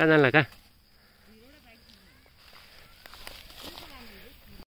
看咱来看，